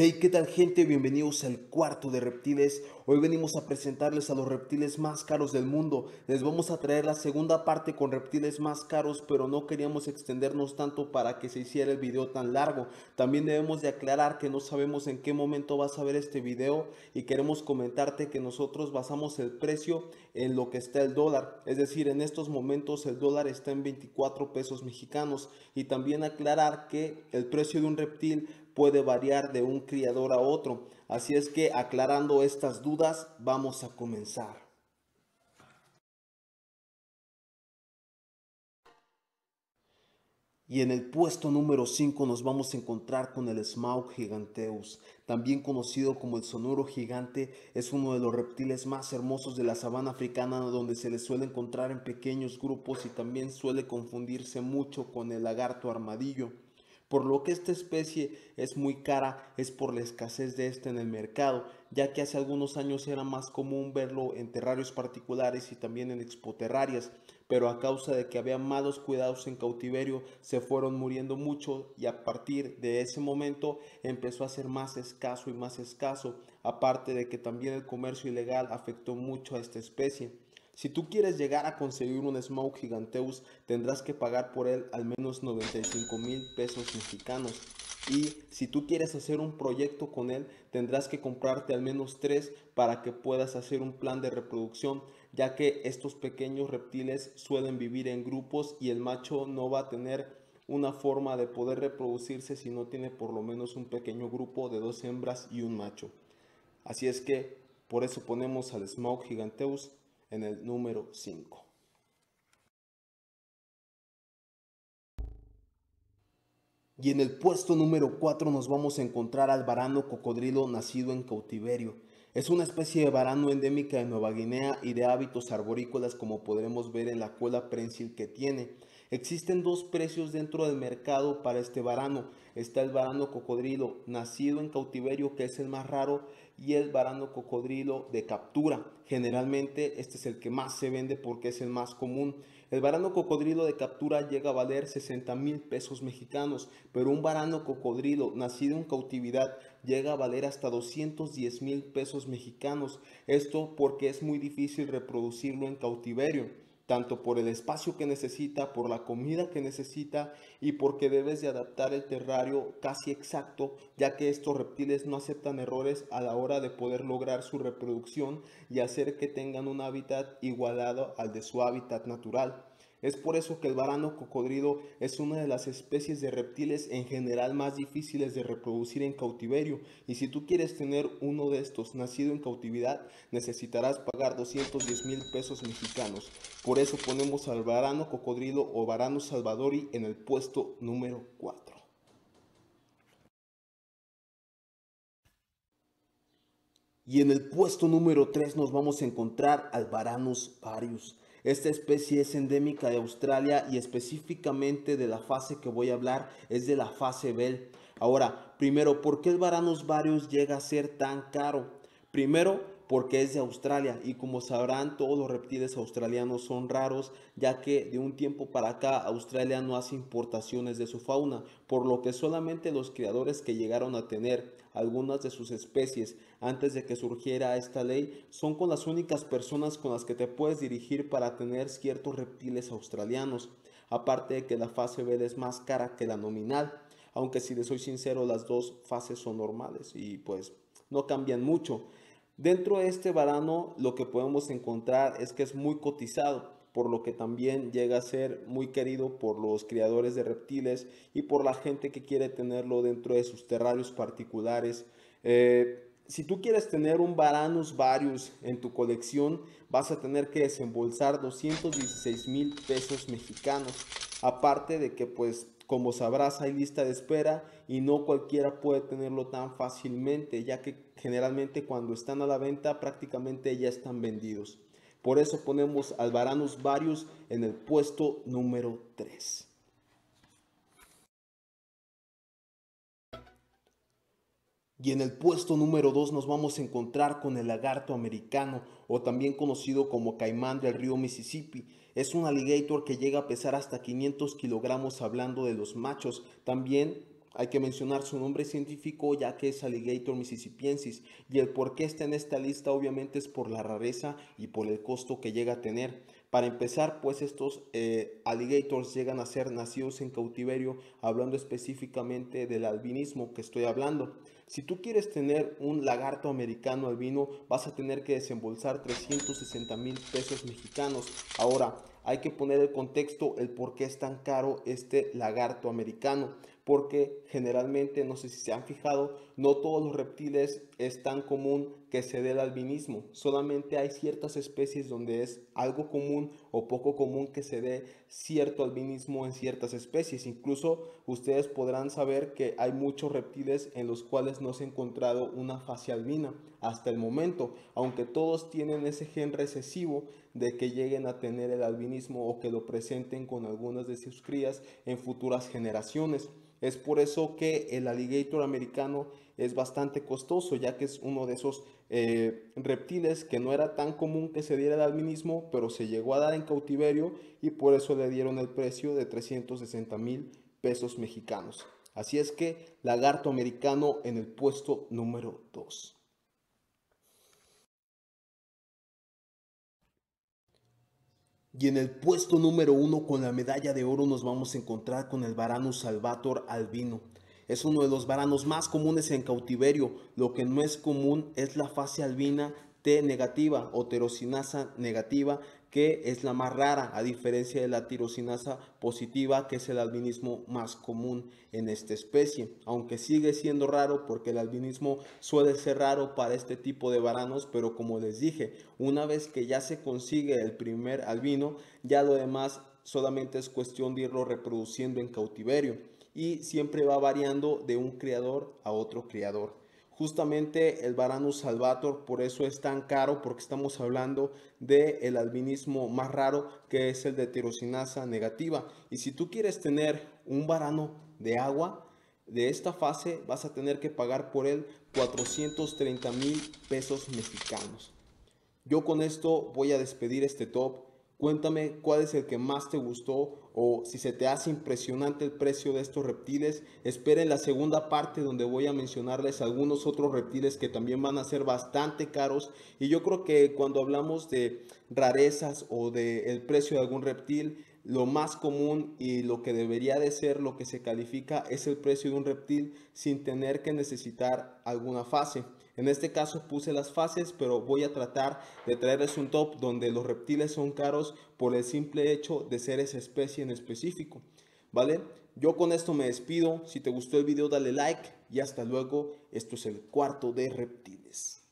Hey, ¿qué tal gente? Bienvenidos al cuarto de reptiles. Hoy venimos a presentarles a los reptiles más caros del mundo. Les vamos a traer la segunda parte con reptiles más caros, pero no queríamos extendernos tanto para que se hiciera el video tan largo. También debemos de aclarar que no sabemos en qué momento vas a ver este video y queremos comentarte que nosotros basamos el precio en lo que está el dólar. Es decir, en estos momentos el dólar está en 24 pesos mexicanos y también aclarar que el precio de un reptil puede variar de un criador a otro. Así es que aclarando estas dudas, vamos a comenzar. Y en el puesto número 5 nos vamos a encontrar con el Smaug giganteus, también conocido como el sonoro gigante, es uno de los reptiles más hermosos de la sabana africana donde se le suele encontrar en pequeños grupos y también suele confundirse mucho con el lagarto armadillo. Por lo que esta especie es muy cara es por la escasez de este en el mercado, ya que hace algunos años era más común verlo en terrarios particulares y también en expoterrarias, pero a causa de que había malos cuidados en cautiverio se fueron muriendo mucho y a partir de ese momento empezó a ser más escaso y más escaso, aparte de que también el comercio ilegal afectó mucho a esta especie. Si tú quieres llegar a conseguir un Smoke Giganteus, tendrás que pagar por él al menos 95 mil pesos mexicanos. Y si tú quieres hacer un proyecto con él, tendrás que comprarte al menos tres para que puedas hacer un plan de reproducción, ya que estos pequeños reptiles suelen vivir en grupos y el macho no va a tener una forma de poder reproducirse si no tiene por lo menos un pequeño grupo de dos hembras y un macho. Así es que por eso ponemos al Smoke Giganteus en el número 5. Y en el puesto número 4 nos vamos a encontrar al varano cocodrilo nacido en cautiverio. Es una especie de varano endémica de Nueva Guinea y de hábitos arborícolas como podremos ver en la cola prensil que tiene. Existen dos precios dentro del mercado para este varano. Está el varano cocodrilo nacido en cautiverio que es el más raro y el varano cocodrilo de captura. Generalmente este es el que más se vende porque es el más común. El varano cocodrilo de captura llega a valer 60 mil pesos mexicanos, pero un varano cocodrilo nacido en cautividad llega a valer hasta 210 mil pesos mexicanos. Esto porque es muy difícil reproducirlo en cautiverio tanto por el espacio que necesita, por la comida que necesita y porque debes de adaptar el terrario casi exacto, ya que estos reptiles no aceptan errores a la hora de poder lograr su reproducción y hacer que tengan un hábitat igualado al de su hábitat natural. Es por eso que el varano cocodrilo es una de las especies de reptiles en general más difíciles de reproducir en cautiverio y si tú quieres tener uno de estos nacido en cautividad necesitarás pagar 210 mil pesos mexicanos. Por eso ponemos al varano cocodrilo o varano salvadori en el puesto número 4. Y en el puesto número 3 nos vamos a encontrar al Varanus varius. Esta especie es endémica de Australia y específicamente de la fase que voy a hablar es de la fase Bell. Ahora, primero, ¿por qué el Varanus varius llega a ser tan caro? Primero, porque es de Australia y como sabrán todos los reptiles australianos son raros ya que de un tiempo para acá Australia no hace importaciones de su fauna por lo que solamente los criadores que llegaron a tener algunas de sus especies. Antes de que surgiera esta ley son con las únicas personas con las que te puedes dirigir para tener ciertos reptiles australianos. Aparte de que la fase B es más cara que la nominal aunque si les soy sincero las dos fases son normales y pues no cambian mucho. Dentro de este varano lo que podemos encontrar es que es muy cotizado, por lo que también llega a ser muy querido por los criadores de reptiles y por la gente que quiere tenerlo dentro de sus terrarios particulares. Eh, si tú quieres tener un Varanus varius en tu colección, vas a tener que desembolsar 216 mil pesos mexicanos. Aparte de que pues como sabrás, hay lista de espera y no cualquiera puede tenerlo tan fácilmente, ya que generalmente cuando están a la venta prácticamente ya están vendidos. Por eso ponemos al Varanus varios en el puesto número 3. Y en el puesto número 2 nos vamos a encontrar con el lagarto americano o también conocido como caimán del río Mississippi. Es un alligator que llega a pesar hasta 500 kilogramos hablando de los machos. También Hay que mencionar su nombre científico ya que es Alligator mississippiensis y el por qué está en esta lista obviamente es por la rareza y por el costo que llega a tener. Para empezar, pues estos eh, alligators llegan a ser nacidos en cautiverio, hablando específicamente del albinismo que estoy hablando. Si tú quieres tener un lagarto americano albino, vas a tener que desembolsar 360 mil pesos mexicanos. Ahora, hay que poner el contexto el por qué es tan caro este lagarto americano porque generalmente, no sé si se han fijado, no todos los reptiles es tan común que se dé el albinismo. Solamente hay ciertas especies donde es algo común o poco común que se dé cierto albinismo en ciertas especies. Incluso ustedes podrán saber que hay muchos reptiles en los cuales no se ha encontrado una fase albina hasta el momento, aunque todos tienen ese gen recesivo de que lleguen a tener el albinismo o que lo presenten con algunas de sus crías en futuras generaciones. Es por eso que el alligator americano es bastante costoso, ya que es uno de esos eh, reptiles que no era tan común que se diera el albinismo, pero se llegó a dar en cautiverio y por eso le dieron el precio de 360 mil pesos mexicanos. Así es que lagarto americano en el puesto número 2. Y en el puesto número uno con la medalla de oro nos vamos a encontrar con el Varanus salvator albino. Es uno de los varanos más comunes en cautiverio. Lo que no es común es la fase albina T negativa o terosinasa negativa que es la más rara, a diferencia de la tirosinasa positiva, que es el albinismo más común en esta especie. Aunque sigue siendo raro porque el albinismo suele ser raro para este tipo de varanos, pero como les dije, una vez que ya se consigue el primer albino, ya lo demás solamente es cuestión de irlo reproduciendo en cautiverio y siempre va variando de un criador a otro criador. Justamente el Varanus salvator por eso es tan caro porque estamos hablando del el albinismo más raro que es el de tirosinasa negativa. Y si tú quieres tener un varano de agua de esta fase vas a tener que pagar por él 430 mil pesos mexicanos. Yo con esto voy a despedir este top Cuéntame cuál es el que más te gustó o si se te hace impresionante el precio de estos reptiles. Esperen la segunda parte donde voy a mencionarles algunos otros reptiles que también van a ser bastante caros. Y yo creo que cuando hablamos de rarezas o del el precio de algún reptil, lo más común y lo que debería de ser lo que se califica es el precio de un reptil sin tener que necesitar alguna fase. En este caso puse las fases, pero voy a tratar de traerles un top donde los reptiles son caros por el simple hecho de ser esa especie en específico. ¿Vale? Yo con esto me despido. Si te gustó el video dale like y hasta luego. Esto es el cuarto de reptiles.